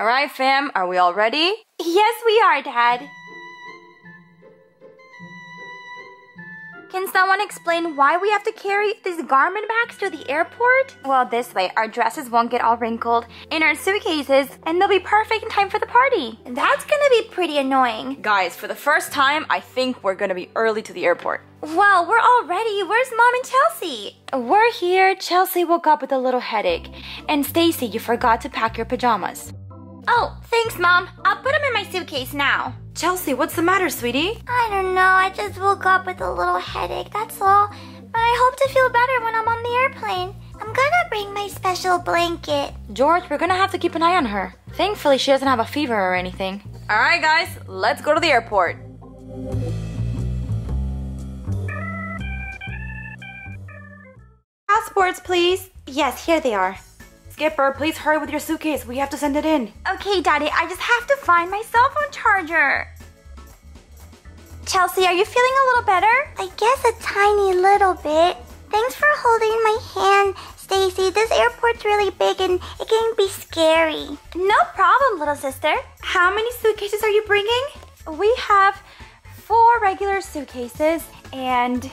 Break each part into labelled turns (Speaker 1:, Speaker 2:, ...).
Speaker 1: All right, fam, are we all ready?
Speaker 2: Yes, we are, Dad. Can someone explain why we have to carry these garment bags to the airport? Well, this way, our dresses won't get all wrinkled in our suitcases, and they'll be perfect in time for the party. That's gonna be pretty annoying.
Speaker 1: Guys, for the first time, I think we're gonna be early to the airport.
Speaker 2: Well, we're all ready. Where's Mom and Chelsea?
Speaker 1: We're here. Chelsea woke up with a little headache. And Stacie, you forgot to pack your pajamas.
Speaker 2: Oh, thanks, Mom. I'll put them in my suitcase now.
Speaker 1: Chelsea, what's the matter, sweetie?
Speaker 2: I don't know. I just woke up with a little headache, that's all. But I hope to feel better when I'm on the airplane. I'm gonna bring my special blanket.
Speaker 1: George, we're gonna have to keep an eye on her. Thankfully, she doesn't have a fever or anything. Alright, guys, let's go to the airport. Passports, please.
Speaker 2: Yes, here they are.
Speaker 1: Skipper, please hurry with your suitcase. We have to send it in.
Speaker 2: Okay, Daddy, I just have to find my cell phone charger. Chelsea, are you feeling a little better? I guess a tiny little bit. Thanks for holding my hand, Stacie. This airport's really big and it can be scary. No problem, little sister.
Speaker 1: How many suitcases are you bringing? We have four regular suitcases and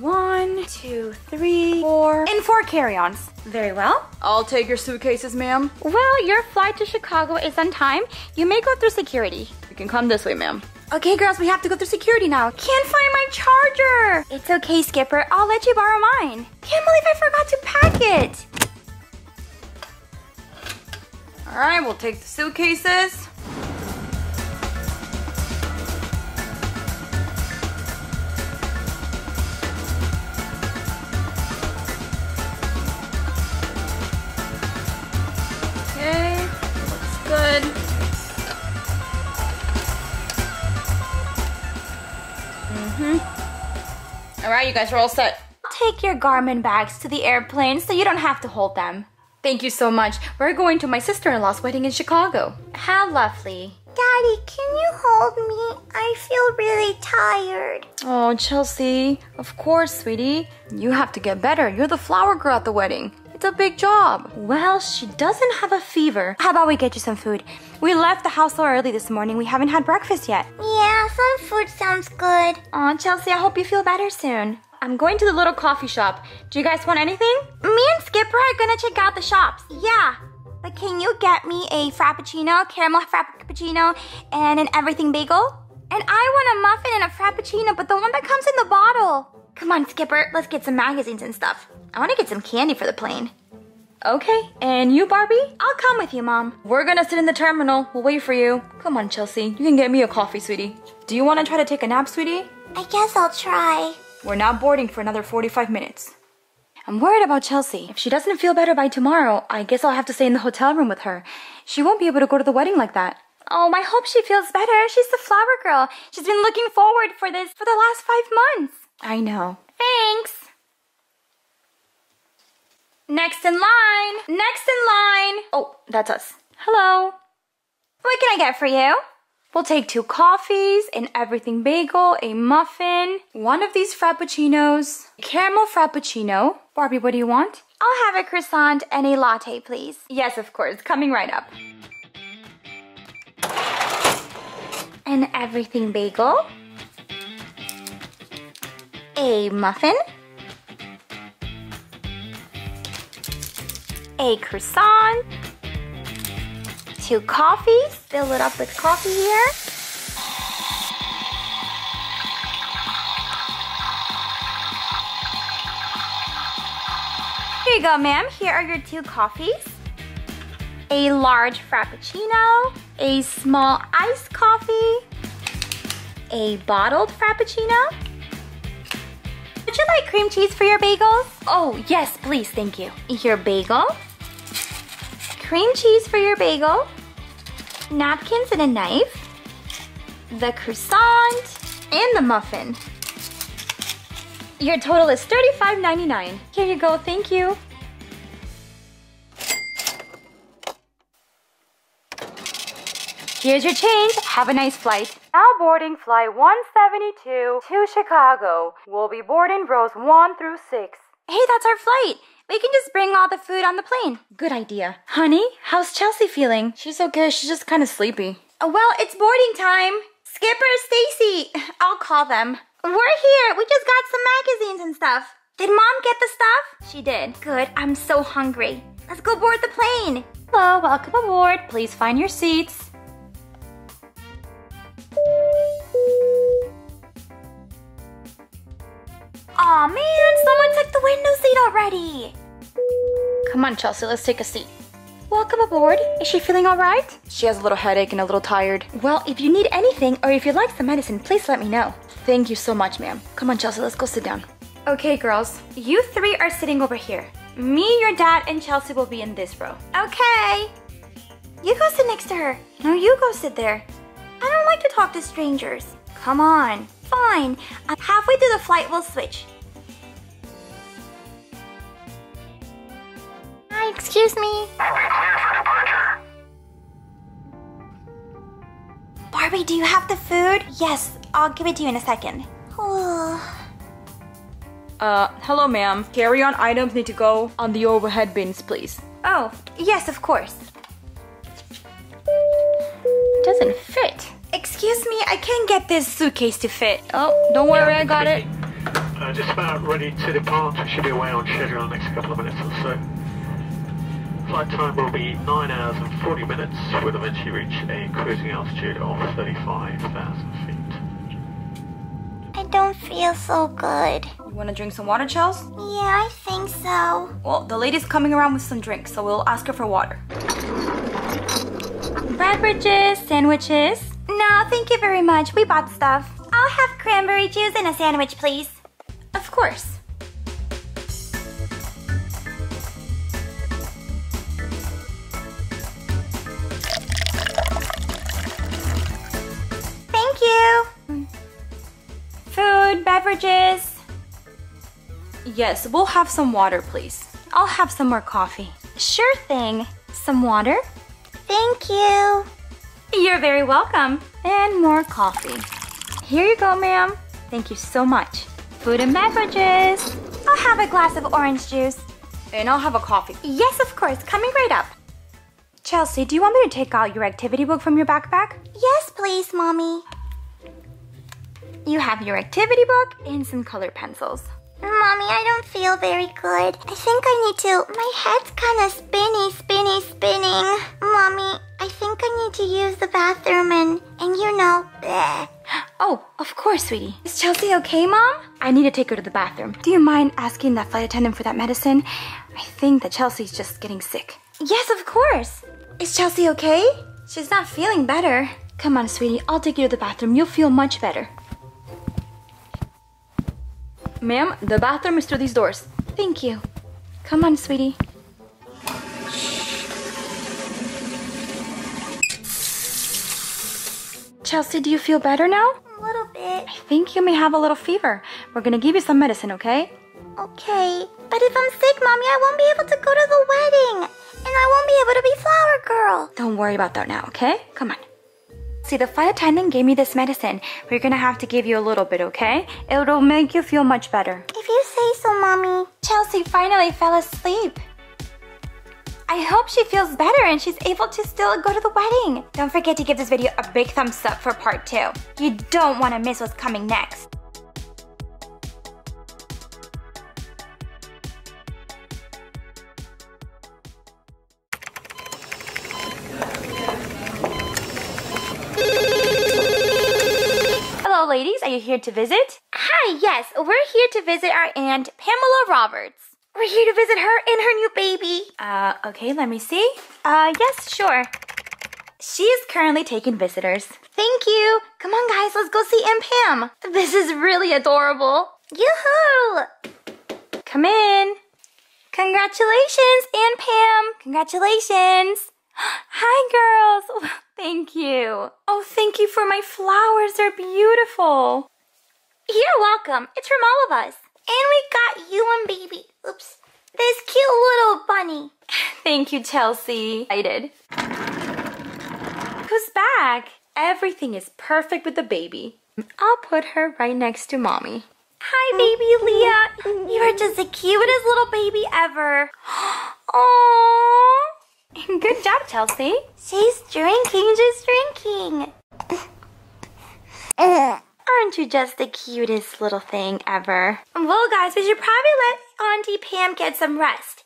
Speaker 1: one, two, three, four, and four carry-ons.
Speaker 2: Very well.
Speaker 1: I'll take your suitcases, ma'am.
Speaker 2: Well, your flight to Chicago is on time. You may go through security.
Speaker 1: You can come this way, ma'am.
Speaker 2: Okay, girls, we have to go through security now. Can't find my charger. It's okay, Skipper. I'll let you borrow mine. Can't believe I forgot to pack it.
Speaker 1: All right, we'll take the suitcases. Right, you guys are all set.
Speaker 2: Take your garment bags to the airplane so you don't have to hold them.
Speaker 1: Thank you so much. We're going to my sister-in-law's wedding in Chicago.
Speaker 2: How lovely. Daddy, can you hold me? I feel really tired.
Speaker 1: Oh, Chelsea. Of course, sweetie. You have to get better. You're the flower girl at the wedding. It's a big job.
Speaker 2: Well, she doesn't have a fever. How about we get you some food? We left the house so early this morning. We haven't had breakfast yet. Yeah, some food sounds good. Oh, Chelsea, I hope you feel better soon.
Speaker 1: I'm going to the little coffee shop. Do you guys want anything?
Speaker 2: Me and Skipper are gonna check out the shops. Yeah. But can you get me a frappuccino, caramel frappuccino, and an everything bagel? And I want a muffin and a frappuccino, but the one that comes in the bottle. Come on, Skipper, let's get some magazines and stuff. I want to get some candy for the plane.
Speaker 1: Okay, and you, Barbie?
Speaker 2: I'll come with you, Mom.
Speaker 1: We're gonna sit in the terminal. We'll wait for you. Come on, Chelsea. You can get me a coffee, sweetie. Do you want to try to take a nap, sweetie?
Speaker 2: I guess I'll try.
Speaker 1: We're not boarding for another 45 minutes. I'm worried about Chelsea. If she doesn't feel better by tomorrow, I guess I'll have to stay in the hotel room with her. She won't be able to go to the wedding like that.
Speaker 2: Oh, I hope she feels better. She's the flower girl. She's been looking forward for this for the last five months.
Speaker 1: I know.
Speaker 2: Thanks. Next in line. Next in line.
Speaker 1: Oh, that's us. Hello.
Speaker 2: What can I get for you?
Speaker 1: We'll take two coffees, an everything bagel, a muffin, one of these frappuccinos, caramel frappuccino. Barbie, what do you want?
Speaker 2: I'll have a croissant and a latte, please.
Speaker 1: Yes, of course. Coming right up.
Speaker 2: An everything bagel. A muffin. A croissant. Two coffees. Fill it up with coffee here. Here you go, ma'am. Here are your two coffees. A large frappuccino, a small iced coffee, a bottled frappuccino. Would you like cream cheese for your bagels?
Speaker 1: Oh, yes, please, thank you.
Speaker 2: Your bagel, cream cheese for your bagel, napkins and a knife, the croissant, and the muffin. Your total is $35.99. Here you go, thank you.
Speaker 1: Here's your change. Have a nice flight. Now boarding flight 172 to Chicago. We'll be boarding rows 1 through 6.
Speaker 2: Hey, that's our flight. We can just bring all the food on the plane.
Speaker 1: Good idea. Honey, how's Chelsea feeling? She's okay. She's just kind of sleepy.
Speaker 2: Uh, well, it's boarding time. Skipper, Stacie, I'll call them. We're here. We just got some magazines and stuff. Did mom get the stuff?
Speaker 1: She did.
Speaker 2: Good. I'm so hungry. Let's go board the plane.
Speaker 1: Hello, welcome aboard. Please find your seats.
Speaker 2: Aw, man, someone took the window seat already.
Speaker 1: Come on, Chelsea, let's take a seat. Welcome aboard. Is she feeling all right? She has a little headache and a little tired. Well, if you need anything or if you'd like some medicine, please let me know. Thank you so much, ma'am. Come on, Chelsea, let's go sit down. Okay, girls, you three are sitting over here. Me, your dad, and Chelsea will be in this row.
Speaker 2: Okay. You go sit next to her. No, you go sit there. I don't like to talk to strangers.
Speaker 1: Come on.
Speaker 2: Fine. Uh, halfway through the flight, we'll switch. Hi, excuse me. Barbie, do you have the food? Yes, I'll give it to you in a second.
Speaker 1: Uh, hello, ma'am. Carry-on items need to go on the overhead bins, please.
Speaker 2: oh, yes, of course.
Speaker 1: It Doesn't fit.
Speaker 2: Excuse me, I can't get this suitcase to fit.
Speaker 1: Oh, don't worry, I got it.
Speaker 3: Uh, just about ready to depart. I Should be away on schedule in the next couple of minutes or so. Flight time will be 9 hours and 40 minutes. We'll eventually reach a cruising altitude of 35,000 feet.
Speaker 2: I don't feel so good.
Speaker 1: You wanna drink some water, Chels?
Speaker 2: Yeah, I think so.
Speaker 1: Well, the lady's coming around with some drinks, so we'll ask her for water. Beverages, sandwiches.
Speaker 2: No, thank you very much. We bought stuff. I'll have cranberry juice and a sandwich, please.
Speaker 1: Of course. Beverages. Yes, we'll have some water, please. I'll have some more coffee. Sure thing. Some water?
Speaker 2: Thank you.
Speaker 1: You're very welcome. And more coffee. Here you go, ma'am. Thank you so much. Food and beverages.
Speaker 2: I'll have a glass of orange juice.
Speaker 1: And I'll have a coffee.
Speaker 2: Yes, of course. Coming right up.
Speaker 1: Chelsea, do you want me to take out your activity book from your backpack?
Speaker 2: Yes, please, Mommy.
Speaker 1: You have your activity book and some colored pencils.
Speaker 2: Mommy, I don't feel very good. I think I need to. My head's kind of spinny, spinny, spinning. Mommy, I think I need to use the bathroom and, and you know, bleh.
Speaker 1: Oh, of course, sweetie. Is Chelsea okay, Mom? I need to take her to the bathroom. Do you mind asking that flight attendant for that medicine? I think that Chelsea's just getting sick.
Speaker 2: Yes, of course.
Speaker 1: Is Chelsea okay? She's not feeling better. Come on, sweetie. I'll take you to the bathroom. You'll feel much better. Ma'am, the bathroom is through these doors. Thank you. Come on, sweetie. Chelsea, do you feel better now?
Speaker 2: A little bit.
Speaker 1: I think you may have a little fever. We're gonna give you some medicine, okay?
Speaker 2: Okay. But if I'm sick, Mommy, I won't be able to go to the wedding. And I won't be able to be flower girl.
Speaker 1: Don't worry about that now, okay? Come on. See, the flight attendant gave me this medicine. We're gonna have to give you a little bit, okay? It'll make you feel much better.
Speaker 2: If you say so, Mommy.
Speaker 1: Chelsea finally fell asleep. I hope she feels better and she's able to still go to the wedding. Don't forget to give this video a big thumbs up for part two. You don't want to miss what's coming next. You here to visit?
Speaker 2: Hi, yes, we're here to visit our aunt, Pamela Roberts. We're here to visit her and her new baby.
Speaker 1: Uh, okay, let me see. Uh, yes, sure. She is currently taking visitors.
Speaker 2: Thank you. Come on, guys, let's go see Aunt Pam. This is really adorable. Yoo-hoo!
Speaker 1: Come in. Congratulations, Aunt Pam. Congratulations. Hi, girls. Thank you. Oh, thank you for my flowers. They're beautiful.
Speaker 2: You're welcome. It's from all of us. And we got you and baby. Oops. This cute little bunny.
Speaker 1: Thank you, Chelsea. I did. Who's back? Everything is perfect with the baby. I'll put her right next to mommy. Hi, baby mm-hmm. Leah. You are just the cutest little baby ever. Aww.
Speaker 4: Good job, Chelsea.
Speaker 1: She's drinking, just drinking. Uh, aren't you just the cutest little thing ever? Well, guys, we should probably let Auntie Pam get some rest.